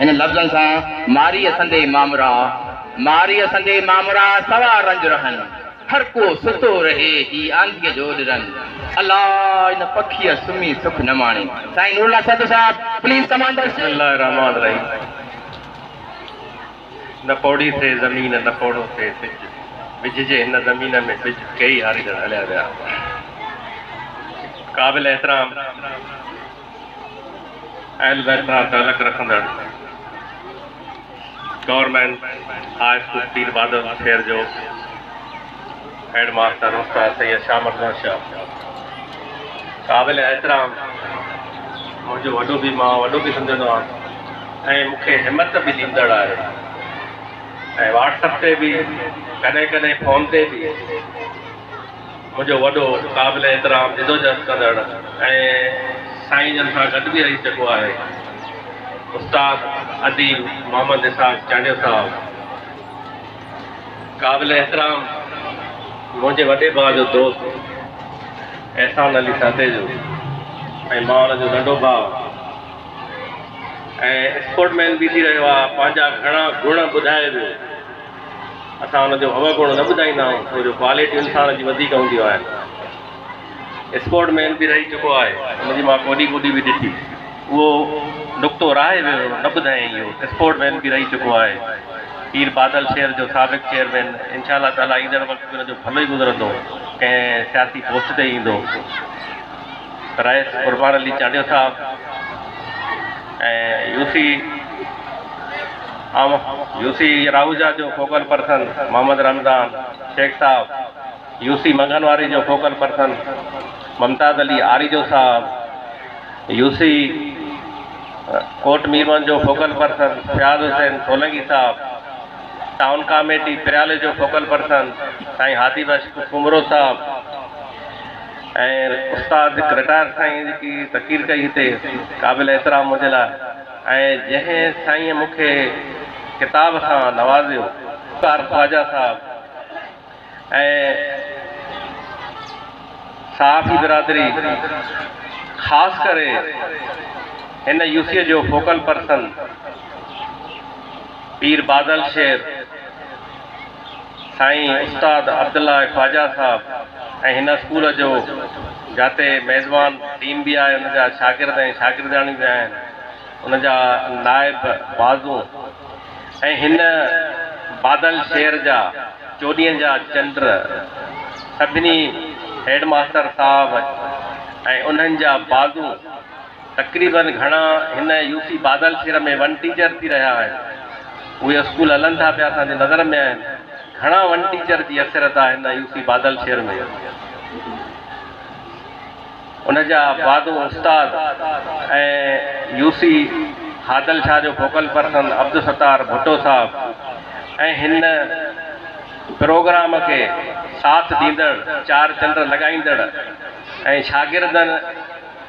हिन लफ़्ज़नि सां मारी असंदे मामरा मारी असंदे मामरा सवा रंज रहनि हर को सुतो रहे ही आंधीअ जो ॾिरनि अलाह इन पखीअ सुम्ही सुख न माणे साईं नूरला सदु साहिब प्लीज़ कमांडर अलाह रहमान रहीम न पौड़ी थिए ज़मीन न पौड़ो थिए बिज बिज जे हिन ज़मीन में बिज कई हारीदड़ हलिया विया क़ाबिल एतिराम ऐं अलबैत सां तालक रखंदड़ गवर्नमेंट हाई स्कूल सीर बहादु अफेयर जो हेडमास्टर उस्ताद हुसादु सैद शाह मखन शाह काबिल मुंहिंजो मुझे वो भी माँ वो भी आहियां हिम्मत भी दींदड़ है ॾींदड़ से भी वॉट्सप ते फ़ोन से भी मुझे वो काबिल जिदोज जिदोजहद कदड़ साई जन सां गॾु भी रही चुको है उस्ताद अदीब मोहम्मद इसाक़ाडियो साहबु काबिल मुंहिंजे वॾे भाउ जो दोस्त एहसान अली सते जो ऐं मां हुनजो नंढो भाउ ऐं स्पोटमैन बि थी रहियो आहे पंहिंजा घणा गुण ॿुधाए वियो असां हुनजो हवा गुण न ॿुधाईंदा आहियूं छो जो क्वालिटियूं इंसान जी वधीक हूंदियूं आहिनि स्पोट बि रही चुको आहे मुंहिंजी मां कोॾी कोॾी बि ॾिठी उहो नुक़्तो रहे वियो न ॿुधायईं इहो स्पोटमैन बि रही चुको आहे पीर बादल शेर जो साबिक़ु चेयरमैन इनशा ताला ईंदड़ वक़्तु भलो ई गुज़रंदो कंहिं सियासी पोस्ट ते ईंदो राइस कुरबान अली चाडियो साहब ऐं आम यूसी राहुजा जो फोकल पर्सन मोहम्मद रमज़ान शेख साहब यूसी मंगनवारी जो फोकल पर्सन मुमताज़ अली आरिजो साहब यूसी कोट मीरवन जो फोकल पर्सन फयाज हुसैन सोलंगी साहब टाउन कामेटी प्रयाले जो फोकल पर्सन साईं हादीमरो साहिबु ऐं रिटायर साईं जेकी तकीर कई हिते क़ाबिलराम मुंहिंजे लाइ ऐं जंहिं साईंअ मूंखे किताब सां नवाज़ियो उतार ख़्वाजा साहब ऐं साफ़ जी बिरादरी ख़ासि करे हिन यूसीअ जो फोकल पर्सन पीर बादल शेर साईं उस्ताद अब्दुल्ला ख़्वाजा साहब ऐं हिन स्कूल जो जिते मेज़बान टीम बि आहे हुन जा शागिर्द ऐं शागिर्दाणी बि आहिनि उन जा नाइब बाज़ू ऐं हिन बादल शेर जा चोॾहं जा चंड सभिनी हेडमास्टर साहब ऐं उन्हनि जा बाज़ू तक़रीबन घणा हिन यूपी बादल शहर में वन टीचर थी रहिया आहिनि उहे स्कूल हलनि था पिया असांजे नज़र में आहिनि घणा वन टीचर जी असरत आहे हिन यूपी बादल शहर में हुनजा वादो उस्ताद ऐं यूसी हादल शाह जो फोकल पर्सन अब्दुल सतार भुटो साहब ऐं हिन प्रोग्राम खे साथ ॾींदड़ चारि चंड लॻाईंदड़ ऐं शागिर्दनि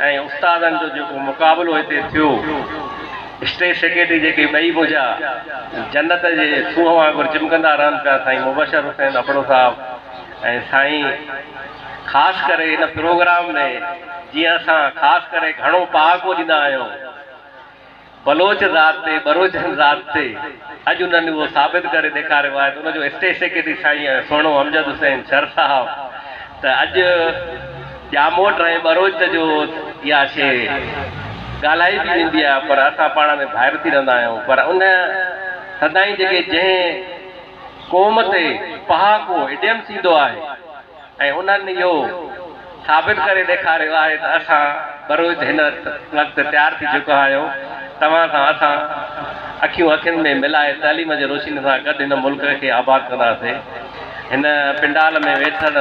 ऐं उस्तादनि जो जेको मुक़ाबिलो हिते थियो स्टेट सेक्रेटरी जेके ॿई पुजा जनत जे सूंह वांगुरु चिमकंदा रहनि पिया साईं मुबशर हुसैन अपड़ो साहबु ऐं साईं ख़ासि करे हिन प्रोग्राम में जीअं असां ख़ासि करे घणो पहाको ॾींदा आहियूं बलोच ज़ात ते बरोचनि ज़ात ते अॼु उन्हनि उहो साबित करे ॾेखारियो आहे त उनजो स्टेट सेक्रेटरी साईं आहे सोणो अमजद हुसैन सर साहब त अॼु जामोट ऐं बरोच जो इहा शइ ॻाल्हाए बि वेंदी आहे पर असां पाण में ॿाहिरि थी रहंदा आहियूं पर उन सदाईं जेके जंहिं क़ौम ते पहाको इडम्स थींदो आहे ऐं उन्हनि इहो साबित करे ॾेखारियो आहे त असां बरोज़ हिन वक़्तु तयारु थी चुका आहियूं तव्हां सां असां अखियूं अखियुनि में मिलाए तालीम जे रोशनी सां गॾु हिन मुल्क़ खे आबाद कंदासीं हिन पिंडाल में वेठल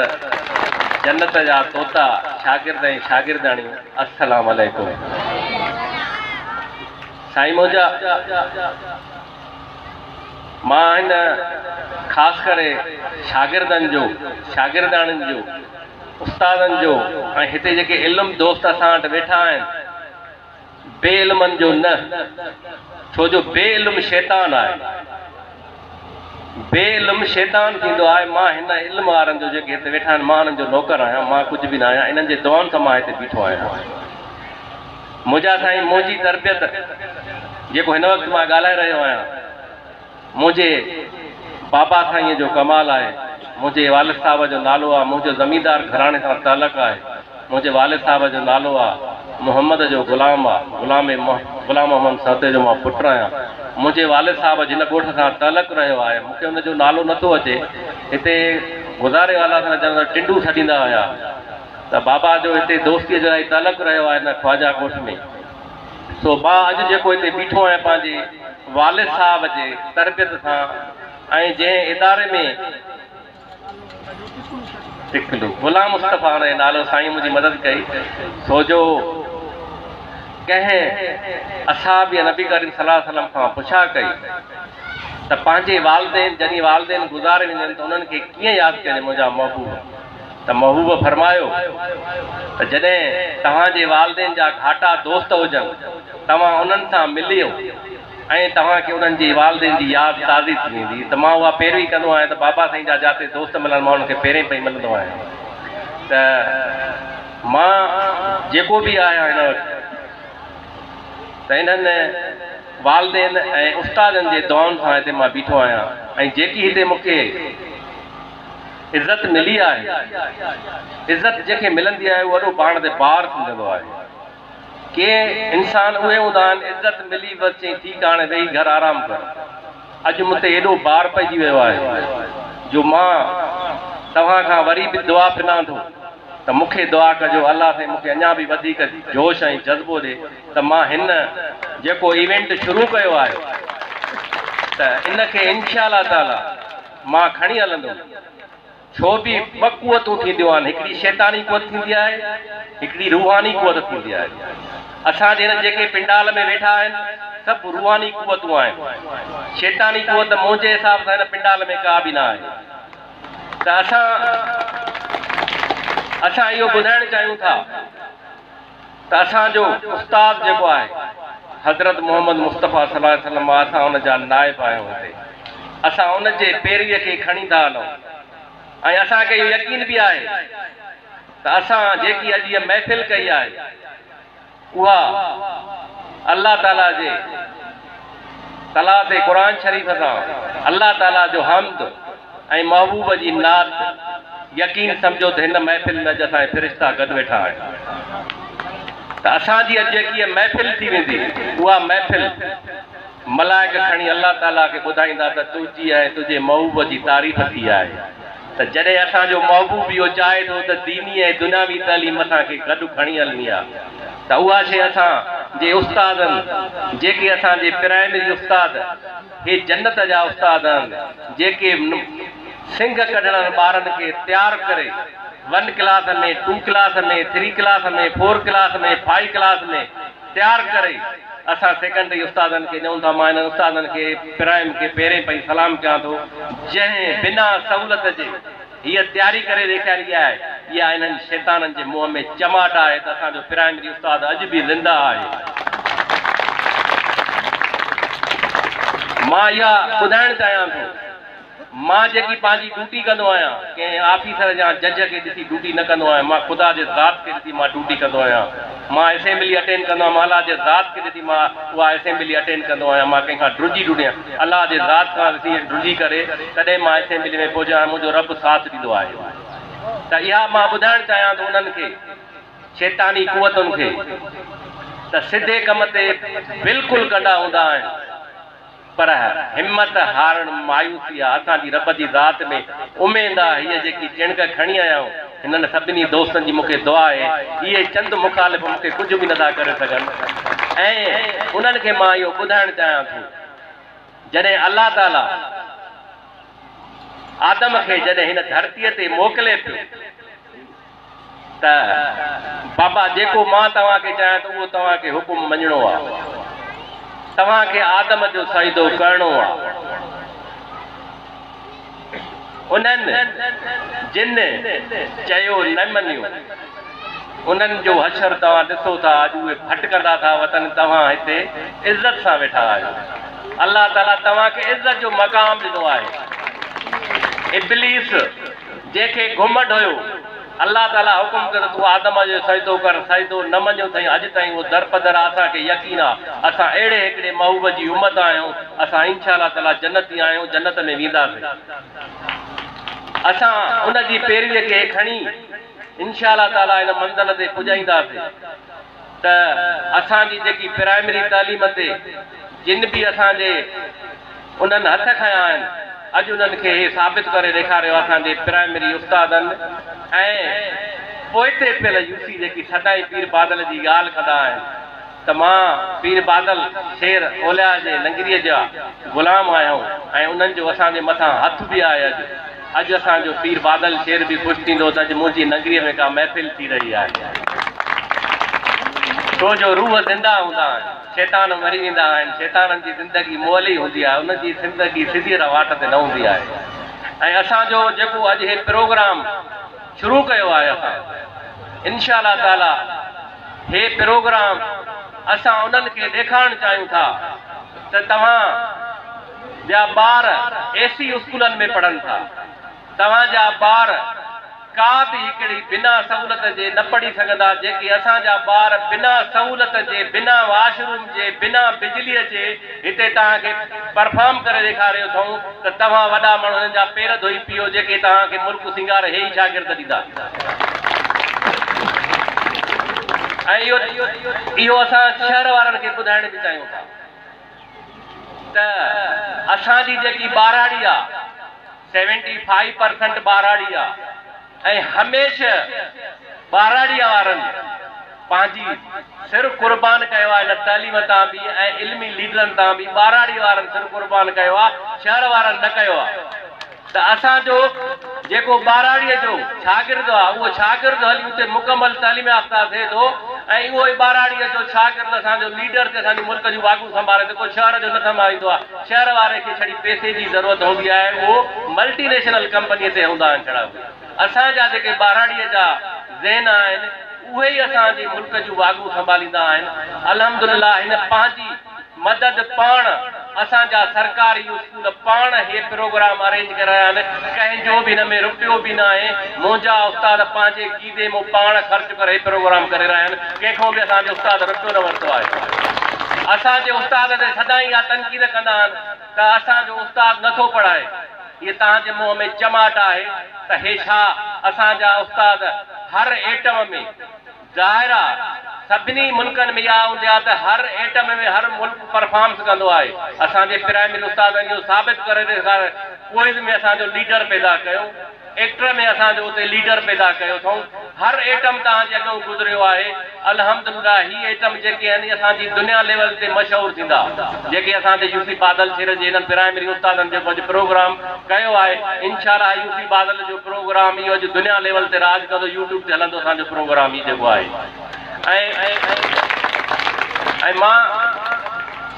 जनत जा तोता शागिर्द ऐं शागिर्दाणी अजा मां हिन ख़ासि करे शागिर्दनि जो शागिर्दाणियुनि जो उस्तादनि जो ऐं हिते जेके इल्म दोस्त असां वटि वेठा आहिनि बे इल्मनि जो न छो जो बे इल्म शैतान आहे बेइल शैतान थींदो आहे मां हिन इल्म वारनि जो जेके हिते वेठा आहिनि मां हिननि जो नौकरु आहियां मां कुझु बि न आहियां इन्हनि जे दुआनि सां मां हिते बीठो आहियां मुंहिंजा साईं मुंहिंजी तरबियत जेको हिन वक़्तु मां ॻाल्हाए रहियो आहियां मुंहिंजे बाबा साईंअ जो कमाल आहे मुंहिंजे वालिद साहब जो नालो आहे मुंहिंजो ज़मीदारु घराणे सां तालक आहे मुंहिंजे वालिद साहब जो नालो आहे मोहम्मद जो ग़ुलाम आ ग़ुलाम ग़ुलाम मोहम्मद सौत जो मां पुटु आहियां मुंहिंजे वालद साहबु जिन ॻोठ सां तलक रहियो आहे मूंखे हुनजो नालो नथो अचे हिते गुज़ारे वाला सां चवंदा टिंडू छॾींदा हुआ त बाबा जो हिते दोस्तीअ जो लाइ तलक रहियो आहे हिन ख़्वाजा ॻोठ में सो मां अॼु जेको हिते बीठो आहियां पंहिंजे वालिद साहब जे तरबियत सां ऐं जंहिं इदारे में गुलाम मुस्तफ़ा ग़ुलाम्तफ़ा नालो साईं मुंहिंजी मदद कई सो जो कंहिं असां बि नबी करीम सलाह सलम खां पुछा कई त पंहिंजे वालदेन जॾहिं वालदेन गुज़ारे वञनि त उन्हनि खे कीअं यादि कजे मुंहिंजा महबूब त महबूब फरमायो त जॾहिं तव्हांजे वालदेन जा घाटा दोस्त हुजनि तव्हां उन्हनि सां मिलियो ऐं तव्हांखे उन्हनि जी वालदेन जी यादि ताज़ी थी वेंदी त मां उहा पहिरीं कंदो आहियां त बाबा साईं जा जिते दोस्त मिलनि मां उन्हनि खे पहिरें ताईं मिलंदो आहियां त मां जेको बि आहियां हिन वक़्तु त हिननि वालदेन ऐं उस्तादनि जे दौन खां हिते मां बीठो आहियां ऐं जेकी हिते मूंखे इज़त मिली आहे इज़त जेके मिलंदी आहे वॾो पाण ते पार थी आहे के इंसान उहे हूंदा आहिनि इज़त मिली वई ठीकु हाणे वेही घर आराम कर अॼु मूं ते एॾो पारु पइजी वियो आहे जो मां तव्हां खां दुआ पिना थो मूंखे दुआ कजो अलाह अलाफ़ मूंखे अञा बि वधीक जोश ऐं जज़्बो ॾिए त मां हिन जेको इवेंट शुरू कयो आहे त इनखे इनशा ताला मां खणी हलंदुमि छो बि ॿ कुवतूं थींदियूं आहिनि हिकिड़ी शैतानी कुवत थींदी आहे हिकिड़ी रूहानी कुवत थींदी आहे असांजे हिन जेके पिंडाल में वेठा आहिनि सभु रूहानी कुवतूं आहिनि शैतानी कुवत मुंहिंजे हिसाब सां हिन पिंडाल में का बि न आहे त असां असां यो ॿुधाइणु चाहियूं था त असांजो उस्तादु जेको आहे हज़रत मोहम्मद मुस्तफ़ा सलाहु वसलम असां हुन जा नाइब आहियूं हिते असां हुन जे था हलूं ऐं असांखे इहो यकीन बि आहे त असां जेकी अॼु महफ़िल कई है अल्लाह अलाह ताला जे तला ते शरीफ़ सां अलाह ताला हमद महबूब की नात यकीन सम्झो त हिन महफ़िल में अॼु असां फ़िरिश्ता गॾु वेठा आहिनि त असांजी अॼु जेकी महफ़िल थी वेंदी उहा महफ़िल मलाइक खणी अलाह ताला खे ॿुधाईंदा त तुंहिंजी ऐं तुंहिंजे महबूब जी तारीफ़ थी आहे त जॾहिं असांजो महबूब इहो चाहे थो त दीनी ऐं दुनियावी तइलीम असांखे गॾु खणी हलणी आहे त उहा शइ असां जे जेके असांजे प्राइमरी उस्तादु हे जनत जा उस्ताद आहिनि जेके सिंग कढण ॿारनि खे तयारु करे वन क्लास में टू क्लास में थ्री क्लास में फोर क्लास में फाइव क्लास में तैयार करे असां सेकेंडरी उस्तादनि के ॾियूं था मां हिन उस्तादनि प्राइम खे पहिरें पई सलाम क्या थो जंहिं बिना सहूलत के हीअ तैयारी करे ॾेखारी आहे इहा हिननि शैताननि जे मुंहं में चमाट आहे त असांजो प्राइमरी उस्ताद अॼु बि ज़िंदा है मां इहा ॿुधाइणु चाहियां थो मां जेकी पंहिंजी ड्यूटी कंदो आहियां कंहिं ऑफिसर या जज खे ॾिसी ड्यूटी न कंदो आहियां मां ख़ुदा जे ज़ात खे ॾिसी मां ड्यूटी कंदो आहियां मां असेंबली अटेंड कंदो आहियां मां अलाह जे ज़ात खे ॾिसी मां उहा असेंबली अटेंड कंदो आहियां मां कंहिंखां ड्रुजी डुडेयां अलाह जे ज़ात खां ॾिसी ड्रुजी करे तॾहिं मां असेंबली में पहुॼां मुंहिंजो रब साथ ॾींदो आहे त इहा मां ॿुधाइणु चाहियां थो उन्हनि खे शैतानी कुवतुनि खे त सिधे कम ते बिल्कुलु कॾा हूंदा आहिनि पर हिमत हारण मायूसी आहे असांजी रब जी ज़ात में उमेद आहे हीअ जेकी चिणक खणी आया आहियूं हिननि सभिनी दोस्तनि जी मूंखे दुआ आहे इहे चंद मुखालिफ़ मूंखे कुझु बि नथा करे सघनि ऐं उन्हनि खे मां इहो ॿुधाइणु चाहियां थो जॾहिं अलाह ताला आदम खे जॾहिं हिन धरतीअ ते मोकिले पियो त बाबा जेको मां तव्हांखे चाहियां थो उहो तव्हांखे हुकुम मञिणो आहे तव्हांखे आदम जो साइदो करणो आहे उन्हनि जिन चयो न मञियो उन्हनि जो हशर तव्हां ॾिसो था अॼु उहे फटि कंदा था वतन तव्हां हिते इज़त सां वेठा आहियो अलाह ताला तव्हांखे इज़त जो मक़ाम ॾिनो आहे इबलीस जंहिंखे घुमड हुयो अलाह ताला हुकुम करे तूं आदम जो साइदो कर साइदो न मञो अथई अॼु ताईं उहो दर पदर असांखे यकीन आहे असां अहिड़े हिकिड़े महूब जी उमत आहियूं असां इनशा ताला जन्नत ई आहियूं जनत में वेंदासीं असां उनजी पहिरींअ खे खणी इनशा ताला हिन मंज़िल ते पुॼाईंदासीं त असांजी जेकी प्राइमरी तालीम ते जिन बि असांजे उन्हनि हथ खयां आहिनि अॼु उन्हनि खे इहे साबित करे ॾेखारियो असांजे प्राइमरी उस्तादनि ऐं पोइ पियल यूसी जेकी सदाई पीर बादल जी ॻाल्हि कंदा आहिनि त मां पीर बादल शेर ओलिया जे लंगरीअ जा ग़ुलाम आहियूं ऐं उन्हनि जो असांजे मथां हथ बि आहे अॼु असांजो पीर बादल शेर बि ख़ुशि थींदो त अॼु मुंहिंजी लंगरीअ में का महफ़िल थी रही आहे जो रूह ज़िंदा हूंदा आहिनि रवाट ते न हूंदी आहे ऐं असांजो जेको अॼु हे प्रोग्राम शुरू कयो आहे इनशा अला ताला हे प्रोग्राम असां उन्हनि खे ॾेखारणु चाहियूं था त तव्हां ॿार ए सी स्कूलनि में पढ़नि था तव्हांजा ॿार का भी हिकिड़ी बिना सहुलियत जे न पढ़ी सघंदा जेके असांजा ॿार बिना सहुलियत जे बिना वॉशरूम जे बिना बिजलीअ जे हिते तव्हांखे परफॉर्म करे ॾेखारियो अथऊं त तव्हां वॾा माण्हू जा पेर धोई पियो जेके तव्हांखे मुल्क सिंगार हे ई शागिर्द ॾींदासीं ऐं इहो इहो असां शहर वारनि खे ॿुधाइण बि चाहियूं था त असांजी जेकी ॿारड़ी आहे सेवेंटी फाइव परसेंट ॿारड़ी आहे ऐं हमेशह ॿारड़ीअ वारनि पंहिंजी सिरु कुर्बान कयो आहे तालीम तइलीम तां बि ऐं लीडरनि तां भी बाराड़ी वारनि सिर कुर्बान कयो शहर वारनि न कयो आहे त जो जेको ॿारड़ीअ जो शागिर्द आहे उहो शागिर्दु हली उते मुकमल तइलीम याफ़्ता थे तो ऐं उहो ई ॿारड़ीअ जो शागिर्दु असांजो लीडर ते असांजे मुल्क जो वागू संभाले थो शहर जो न संभारींदो आहे शहर वारे के छड़ी पैसे की ज़रूरत हूंदी है वो मल्टीनेशनल कंपनी ते हूंदा चढ़ा असांजा जेके ॿाराणीअ जा ज़ेन आहिनि उहे ई असांजे मुल्क जूं वागू संभालींदा आहिनि अलहमिला हिन पंहिंजी मदद पाण असांजा सरकारी स्कूल पाण इहे प्रोग्राम अरेंज कराया आहिनि कंहिंजो बि हिन में रुपियो बि न आहे मुंहिंजा उस्ताद पंहिंजे गीदे मां पाण ख़र्च करे प्रोग्राम करे रहिया आहिनि कंहिंखो बि असांजो उस्ताद रुपियो न वरितो आहे असांजे उस्ताद ते सदाई इहा तनक़ीद कंदा आहिनि त असांजो उस्तादु नथो पढ़ाए یہ تاں جے موہ میں جماعت آئے تہیشہ اسان جا استاد ہر ایٹم میں ظاہرہ سبنی ملکن میں یا ہوں جاتا ہے ہر ایٹم میں ہر ملک پر فارم سکندو آئے اسان جے پرائیمی استاد ہیں جو ثابت کرے دے کوئی میں اسان جو لیڈر پیدا کرے एक्टर में असांजो उते लीडर पैदा कयो अथऊं हर आइटम तव्हांजे अॻु गुज़रियो आहे अलहमद हीअ आइटम जेके आहिनि असांजी दुनिया लेवल ते मशहूरु थींदा जेके असांजे यूसी बादल छेर जे हिननि प्राइमरी उस्तादनि जो प्रोग्राम कयो आहे इनशा यूसी बादल जो प्रोग्राम इहो अॼु दुनिया लेवल ते राज कंदो यूट्यूब ते हलंदो असांजो प्रोग्राम आहे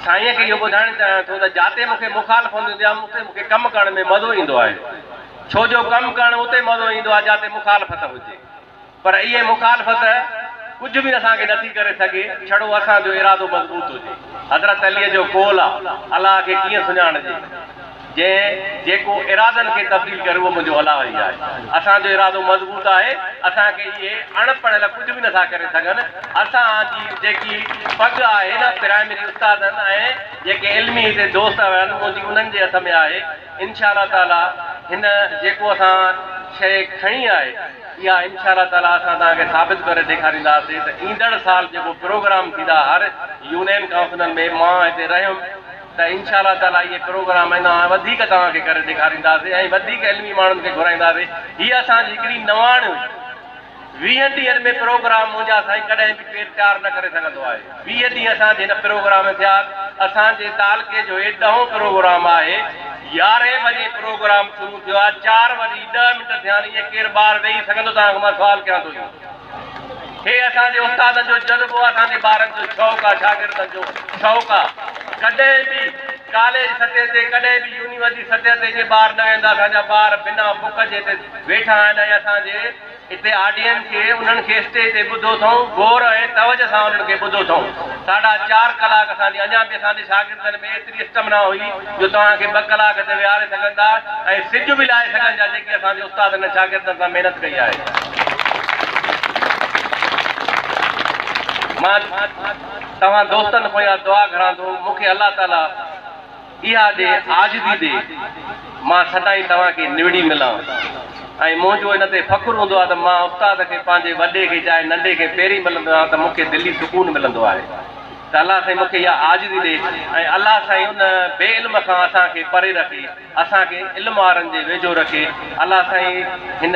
साईंअ खे इहो ॿुधाइणु चाहियां थो त जिते मूंखे मुखालफ़ फोन ते आहे मूंखे कमु करण में मज़ो ईंदो आहे छो जो कमु करणु उते मज़ो ईंदो आहे जिते मुखालफ़त हुजे पर इहे मुखालफ़त कुझु बि असांखे नथी करे सघे छड़ो असांजो इरादो मज़बूत हुजे हज़रत अलीअ जो कोल आहे अलाह खे कीअं सुञाणजे जंहिं जेको इरादनि खे तब्दील करे उहो मुंहिंजो अलाह ई आहे असांजो इरादो मज़बूत आहे असांखे इहे अनपढ़ कुझु बि नथा करे सघनि असांजी जेकी पग आहे न प्राइमरी उस्तादनि ऐं जेके इल्मी हिते दोस्त आहिनि मुंहिंजी उन्हनि जे हथ में आहे इनशा ताला हिन जेको असां शइ खणी आहे इहा इनशा ताला असां तव्हांखे साबित करे ॾेखारींदासीं त ईंदड़ साल जेको प्रोग्राम थींदा हर यूनियन काउंसल में मां हिते रहियुमि त इनशा ताला इहे प्रोग्राम आहिनि वधीक तव्हांखे करे ॾेखारींदासीं ऐं वधीक इलमी माण्हुनि खे घुराईंदासीं हीअ असांजी हिकिड़ी नवाण वीहनि ॾींहंनि में प्रोग्राम मुंहिंजा साईं कॾहिं बि केरु तयारु न करे सघंदो आहे वीह ॾींहं असांजे हिन प्रोग्राम थिया असांजे तालके जो हे ॾहों प्रोग्राम आहे केरु ॿार वेही सघंदो तव्हांखे मां सुवाल कयां थो असांजे उस्ताद जो जज़्बो आहे शागिर्द जो कॾहिं बि कॉलेज यूनिवर्सिटी सतह ते ॿार न वेंदा असांजा ॿार बिना बुक जे हिते वेठा आहिनि ऐं असांजे हिते ऑडियंस के उन्हनि खे स्टेज ते ॿुधो अथऊं गौर ऐं तवज सां उन्हनि खे ॿुधो अथऊं साढा चारि कलाक असांजी अञा बि असांजे शागिर्दनि में एतिरी स्टेमिना हुई जो तव्हांखे ॿ कलाक ते विहारे सघनि था ऐं सिज बि लाहे सघनि था जेके असांजे उस्ताद शागिर्दनि सां महिनत कई आहे मां तव्हां दोस्तनि पोयां दुआ खणां थो मूंखे अलाह ताला इहा ॾे ॾे मां सदाई तव्हांखे निवड़ी ऐं मुंहिंजो हिन ते फ़खुरु हूंदो आहे त मां उस्ताद खे पंहिंजे वॾे खे चाहे नंढे खे पहिरीं मिलंदो आहे त मूंखे दिलि सुकून मिलंदो आहे त अलाह साईं मूंखे इहा आज़िदी ॾे ऐं अलाह साईं उन बे इल्म खां असांखे परे रखे असांखे इल्म वारनि जे वेझो रखे अलाह साईं हिन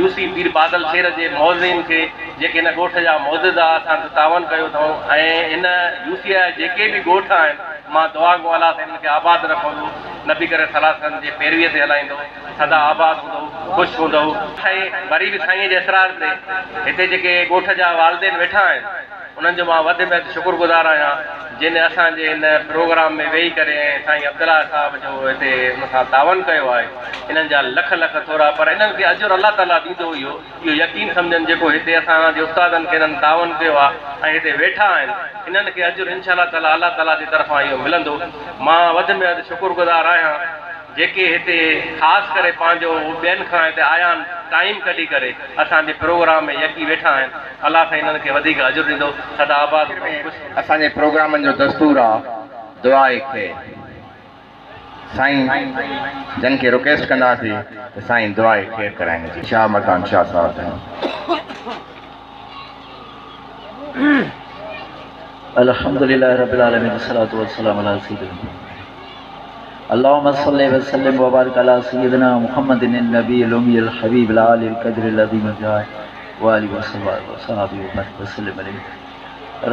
यूसी पीर बादल शेर जे मौज़िन खे जेके हिन ॻोठ जा मौज़िद आहे असां तावन कयो अथऊं ऐं हिन यूसीअ जा जेके बि ॻोठ आहिनि मां दुआगो अला साईं हिनखे आबादु रखंदो नबी करे सलाह सां जे पैरवीअ ते हलाईंदो सदा आबाद हूंदो ख़ुशि हूंदो साईं वरी बि साईं जे इसरार ते हिते जेके ॻोठ जा वालदेन वेठा आहिनि उन्हनि जो मां वधि में वधि शुक्रगुज़ार आहियां जिन असांजे हिन प्रोग्राम में वेही करे साईं अब्दुला साहिब जो हिते हिन सां तावन कयो आहे हिननि जा लख लख थोरा पर हिननि खे अजर अलाह ताला ॾींदो इहो इहो यकीन सम्झनि जेको हिते असांजे उस्तादनि खे हिननि दावन कयो आहे ऐं हिते वेठा आहिनि हिननि खे अजर इनशा ताला अलाह ताला जे तरफ़ां इहो मिलंदो मां वधि में वधि शुक्रगुज़ार आहियां जेके हिते ख़ासि करे पंहिंजो ॿियनि खां हिते आया आहिनि टाइम कढी करे असांजे प्रोग्राम में यकी वेठा आहिनि अलाह सां हिननि खे वधीक अजुर ॾींदो सदा आबाद असांजे प्रोग्रामनि जो दस्तूर आहे दुआ खे साईं जन खे रिक्वेस्ट कंदासीं त साईं दुआ खे कराइण जी शाह मकान शाह साहिब الحمد لله رب العالمين والصلاه والسلام على سيدنا अल्लाम वसलम वबारक सैदना मोहम्मद नबीबीबीब वसलम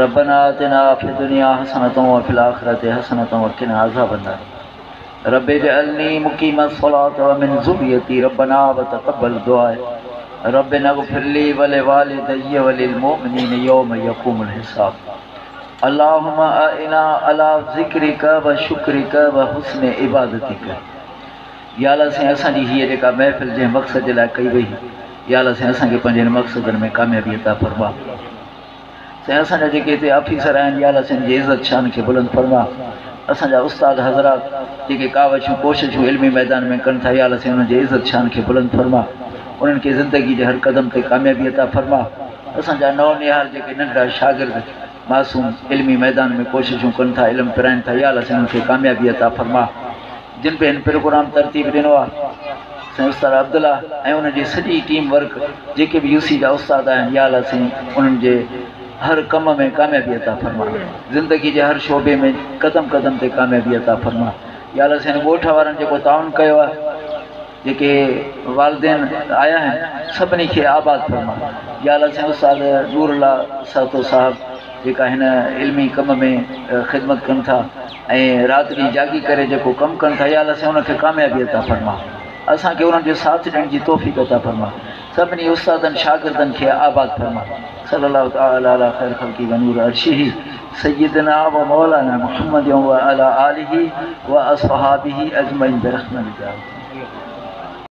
रबना तना फिर दुनिया हसनतों वफिल आखरत हसनतों वकिन आज़ा बंदा रब जलनी मुकीम सलामिन जुबियती रबना व तकबल दुआ रब नगफिली वले वाल दैय वलिलमोमिन योम यकूम हिसाब حسن अलाह अला ज़िक्रुक्रबादती कर या लाईं असांजी हीअ مقصد میں जे मक़सदु जे लाइ कई वई या लाईं असांखे पंहिंजे मक़सदनि یا اللہ سے फ़र्मा साईं شان کے بلند فرما ایسا جا استاد حضرات جی کہ کعوش ہوں کوشش ہوں علمی میدان میں کرن تھا یا اللہ سے था या लाईं हुननि जी इज़त शान खे کے زندگی جہاں खे ज़िंदगी जे हर क़दम فرما ایسا جا نو असांजा جی کہ ننڈا شاگرد शागिर्द मासूम इलमी मैदान में कोशिशों कनि था इल्मु पिराइनि था इहा अलाह खे कामयाबी अता फरमा जिन पे हिन प्रोग्राम तरतीब ॾिनो आहे साईं उस्ताद अब्दुला ऐं उनजी टीम वर्क जेके बि यूसी जा उस्ताद आहिनि या अलाह साईं हर कम में कामयाबी अता फरमा ज़िंदगी के हर शोबे में क़दम क़दम से कामयाबी अता फरमा या अलाह साईं ॻोठ ताउन कयो आहे वालदेन आया आहिनि सभिनी खे आबाद फरमा या अलाह उस्ताद नूरला सातो साहिबु जेका हिन इल्मी कम में ख़िदमत कनि था ऐं राति जागी करे जेको कमु था या असां हुनखे कामयाबी अता फरमा असांखे के जो साथ ॾियण जी तोहफ़ी अता फरमा सभिनी उस्तादनि शागिर्दनि खे आबाद फरमा सलाह ख़ैर ख़लकी वनूर अर्शी सैदना व मौलाना मोहम्मद व अला आलही व असहाबी अजमैन बरखमन